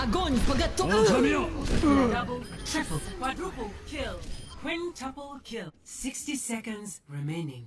Огонь по готов... Double, triple, quadruple kill. Quintuple kill. 60 seconds remaining.